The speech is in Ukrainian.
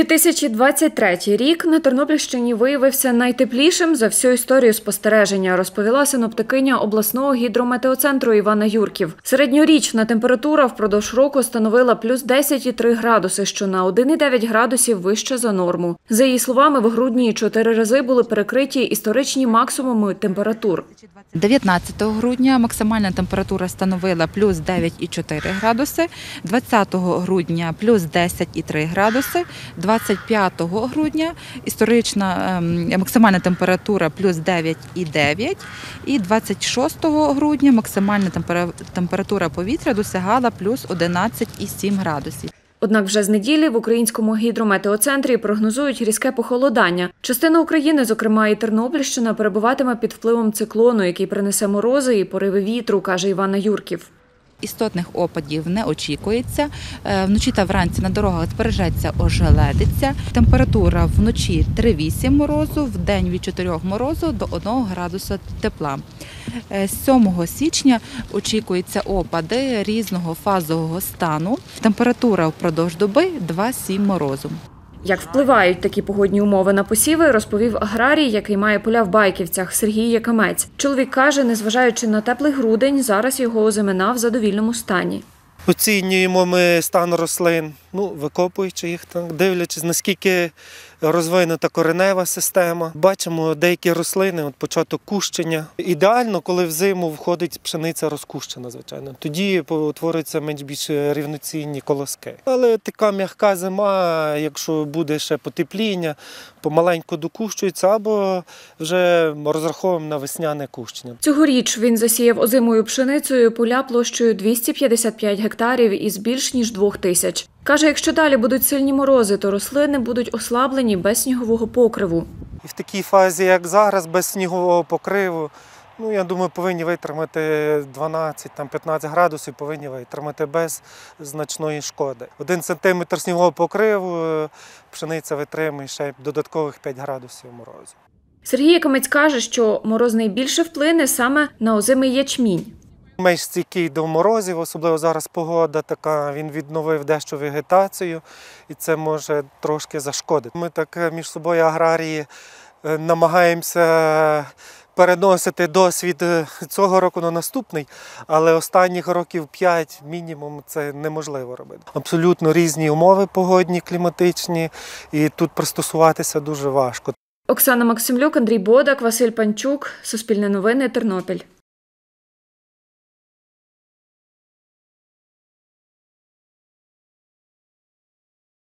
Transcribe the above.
2023 рік на Тернопільщині виявився найтеплішим за всю історію спостереження, розповіла синоптикиня обласного гідрометеоцентру Івана Юрків. Середньорічна температура впродовж року становила плюс 10,3 градуси, що на 1,9 градусів вище за норму. За її словами, в грудні чотири рази були перекриті історичні максимуми температур. 19 грудня максимальна температура становила плюс 9,4 градуси, 20 грудня плюс 10,3 градуси, 25 грудня історична ем, максимальна температура плюс 9,9 і 26 грудня максимальна темпера- температура повітря досягала плюс 11,7 градусів. Однак вже з неділі в українському гідрометеоцентрі прогнозують різке похолодання. Частина України, зокрема і Тернопільщина, перебуватиме під впливом циклону, який принесе морози і пориви вітру, каже Івана Юрків. Істотних опадів не очікується. Е, Вночі та вранці на дорогах збережеться ожеледиця. Температура вночі 3,8 морозу, в день від 4 морозу до 1 градуса тепла. Е, 7 січня очікуються опади різного фазового стану. Температура впродовж доби 2,7 морозу. Як впливають такі погодні умови на посіви, розповів аграрій, який має поля в Байківцях Сергій Якамець. Чоловік каже, незважаючи на теплий грудень, зараз його озимина в задовільному стані. Оцінюємо ми стан рослин, ну, викопуючи їх, так, дивлячись, наскільки розвинута коренева система. Бачимо деякі рослини, от початок кущення. Ідеально, коли в зиму входить пшениця розкущена, звичайно. Тоді утворюються менш більш рівноцінні колоски. Але така м'яка зима, якщо буде ще потепління, помаленьку докущується, або вже розраховуємо на весняне кущення. Цьогоріч він засіяв озимою пшеницею поля площею 255 гектарів із більш ніж двох тисяч. Каже, якщо далі будуть сильні морози, то рослини будуть ослаблені без снігового покриву. І в такій фазі, як зараз, без снігового покриву, ну я думаю, повинні витримати 12-15 градусів, повинні витримати без значної шкоди. Один сантиметр снігового покриву е, пшениця витримує ще додаткових 5 градусів морозу. Сергій Якамець каже, що мороз найбільше вплине саме на озимий ячмінь. Менш стійкий до морозів, особливо зараз погода така, він відновив дещо вегетацію, і це може трошки зашкодити. Ми так е, між собою аграрії е, намагаємося переносити досвід е, цього року на наступний, але останніх років 5 мінімум це неможливо робити. Абсолютно різні умови погодні, кліматичні, і тут пристосуватися дуже важко. Оксана Максимлюк, Андрій Бодак, Василь Панчук, Суспільне новини, Тернопіль.